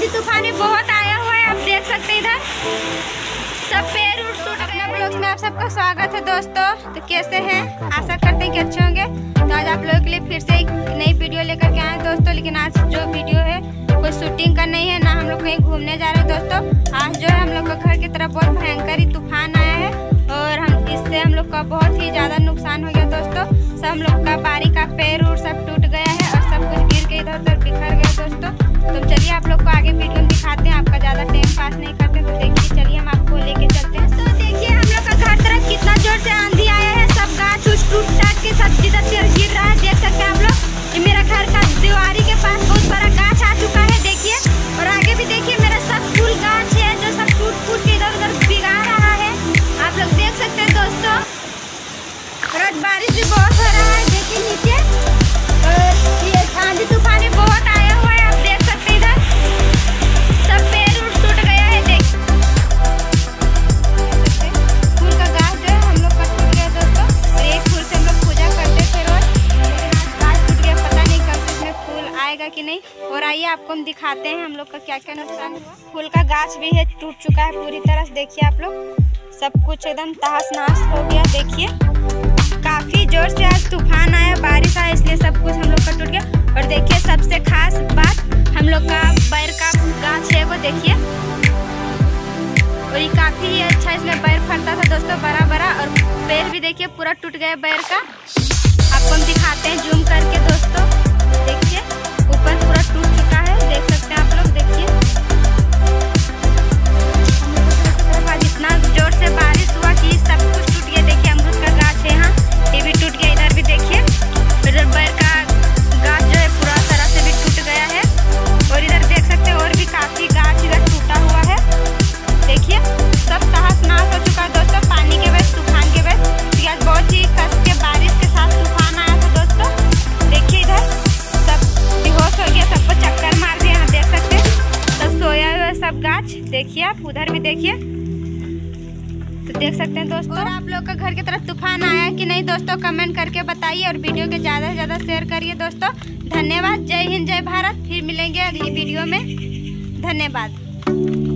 आंधी तूफ़ान बहुत आया हुआ है, आप देख सकते हैं इधर। सब पेड़ उड़ टूट अपना ब्लॉग में आप सबका स्वागत है दोस्तों। तो कैसे हैं? आशा करते हैं कि अच्छे होंगे। तो आज आप लोगों के लिए फिर से एक नई वीडियो लेकर के आए दोस्तों। लेकिन आज जो वीडियो है, कोई शूटिंग का नहीं है, ना हम लोग कहीं घूमने जा रहे हैं दोस्तों। आज जो है, हम लोग का घर की तरफ़ बहुत भयंकर आएगा कि नहीं? और आइए, आपको हम दिखाते हैं हम लोग का क्या क्या नुकसान हुआ। फूल का गाछ भी है, टूट चुका है पूरी तरह से। देखिए आप लोग, सब कुछ एकदम तहस नहस हो गया, देखिए। काफ़ी ज़ोर से आज तूफ़ान आया, बारिश आया, इसलिए सब कुछ हम लोग का टूट गया। और देखिए, सबसे खास बात, हम लोग का बैर का गाछ है वो, देखिए। और ये काफ़ी अच्छा इसमें बैर फलता था दोस्तों बड़ा बड़ा और पेड़ भी देखिए, पूरा टूट गया बैर का। आपको हम दिखाते हैं देखिए आप, उधर भी देखिए। तो देख सकते हैं दोस्तों। और आप लोग का घर की तरफ़ तूफ़ान आया कि नहीं दोस्तों कमेंट करके बताइए और वीडियो के ज़्यादा से ज़्यादा शेयर करिए दोस्तों। धन्यवाद, जय हिंद, जय भारत। फिर मिलेंगे अगली वीडियो में। धन्यवाद।